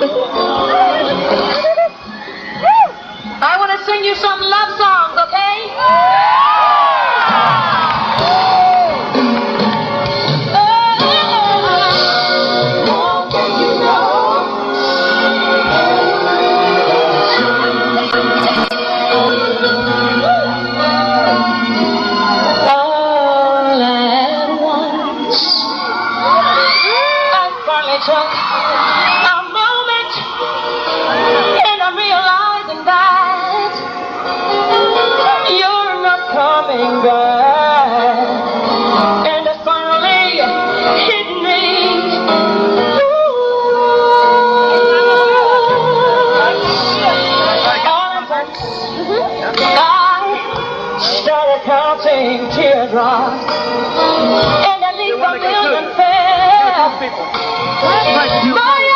I want to sing you some love songs, okay? took few teardrops. And I leave a million fair. My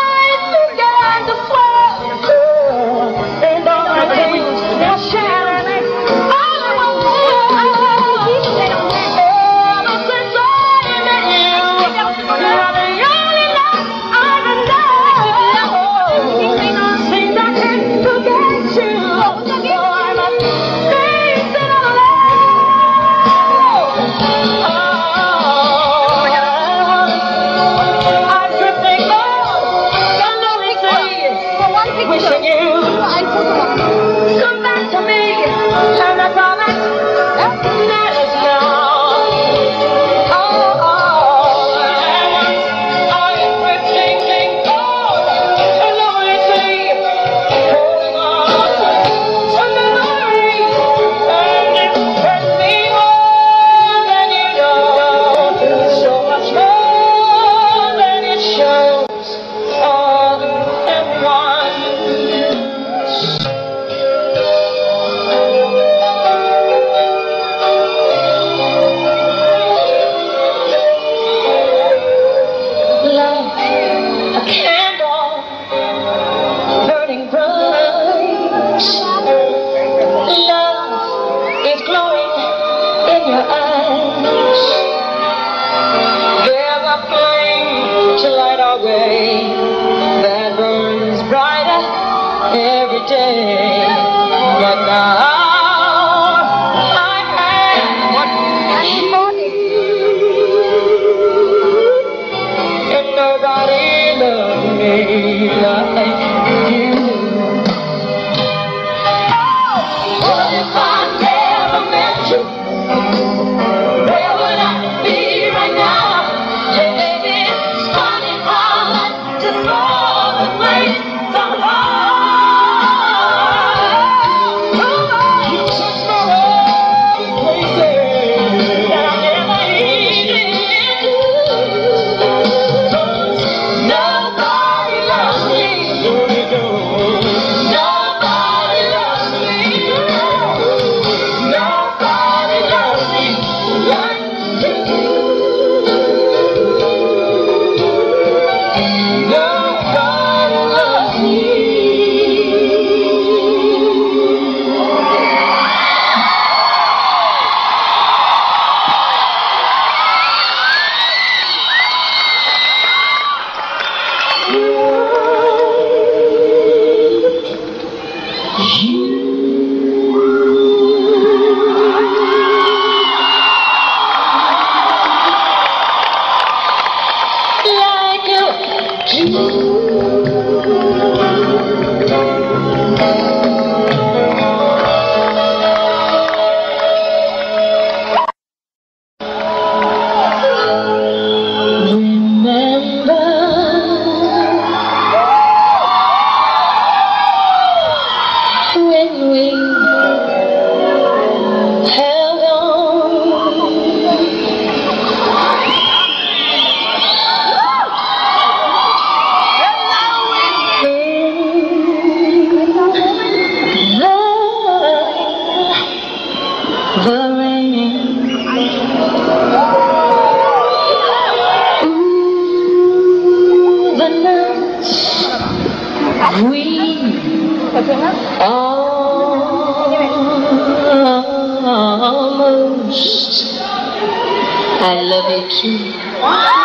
nothing wrong. Amen. I love you too.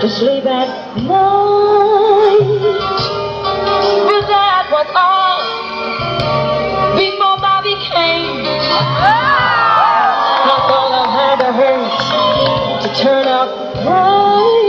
to sleep at night. But that was all before Bobby came. I thought I had to hurt to turn out right.